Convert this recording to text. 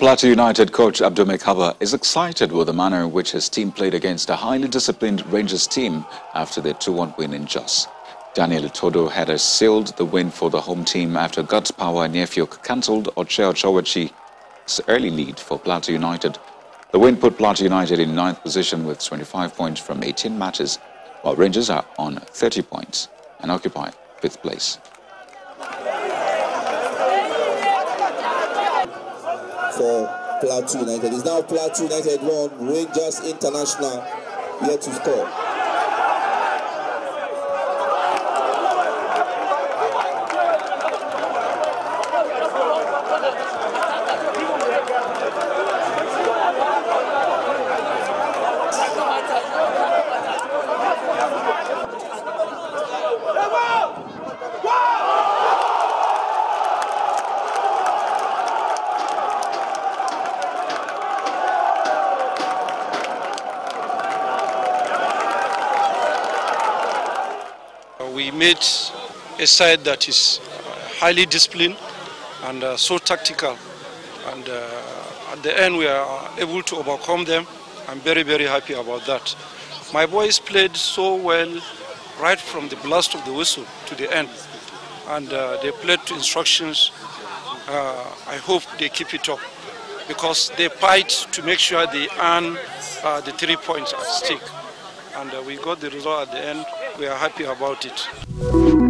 Plateau United coach Abdul Maikaba is excited with the manner in which his team played against a highly disciplined Rangers team after their 2-1 win in Jos. Daniel Todo had sealed the win for the home team after Godspower Aniefiok cancelled Oche Ochowechi's early lead for Plateau United. The win put Plateau United in ninth position with 25 points from 18 matches, while Rangers are on 30 points and occupy fifth place. For Plateau United. It's now Plateau United 1, Rangers International yet to score. We made a side that is highly disciplined and uh, so tactical. And uh, at the end, we are able to overcome them. I'm very, very happy about that. My boys played so well right from the blast of the whistle to the end. And uh, they played to instructions. Uh, I hope they keep it up because they fight to make sure they earn uh, the three points at stake. And uh, we got the result at the end. We are happy about it.